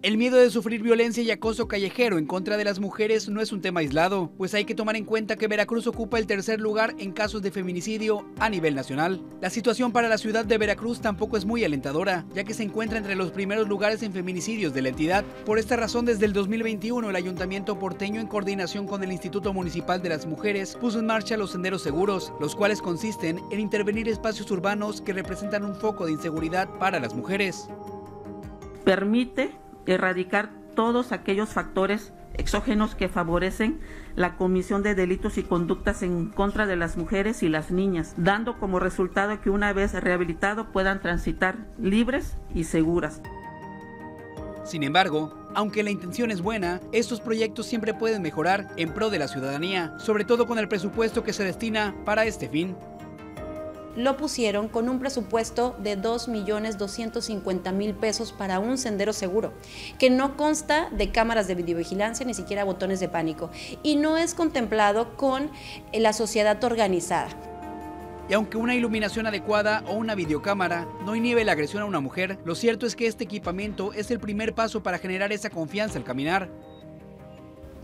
El miedo de sufrir violencia y acoso callejero en contra de las mujeres no es un tema aislado, pues hay que tomar en cuenta que Veracruz ocupa el tercer lugar en casos de feminicidio a nivel nacional. La situación para la ciudad de Veracruz tampoco es muy alentadora, ya que se encuentra entre los primeros lugares en feminicidios de la entidad. Por esta razón, desde el 2021, el Ayuntamiento porteño, en coordinación con el Instituto Municipal de las Mujeres, puso en marcha los senderos seguros, los cuales consisten en intervenir espacios urbanos que representan un foco de inseguridad para las mujeres. Permite erradicar todos aquellos factores exógenos que favorecen la comisión de delitos y conductas en contra de las mujeres y las niñas, dando como resultado que una vez rehabilitado puedan transitar libres y seguras. Sin embargo, aunque la intención es buena, estos proyectos siempre pueden mejorar en pro de la ciudadanía, sobre todo con el presupuesto que se destina para este fin lo pusieron con un presupuesto de 2.250.000 pesos para un sendero seguro, que no consta de cámaras de videovigilancia ni siquiera botones de pánico y no es contemplado con la sociedad organizada. Y aunque una iluminación adecuada o una videocámara no inhibe la agresión a una mujer, lo cierto es que este equipamiento es el primer paso para generar esa confianza al caminar.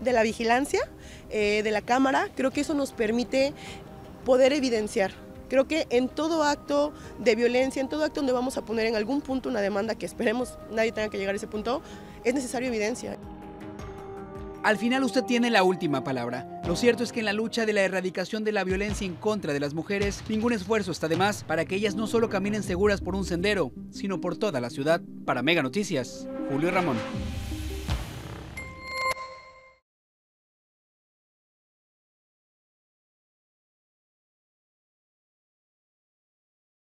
De la vigilancia, eh, de la cámara, creo que eso nos permite poder evidenciar Creo que en todo acto de violencia, en todo acto donde vamos a poner en algún punto una demanda que esperemos nadie tenga que llegar a ese punto, es necesario evidencia. Al final usted tiene la última palabra. Lo cierto es que en la lucha de la erradicación de la violencia en contra de las mujeres, ningún esfuerzo está de más para que ellas no solo caminen seguras por un sendero, sino por toda la ciudad. Para Mega Noticias, Julio Ramón.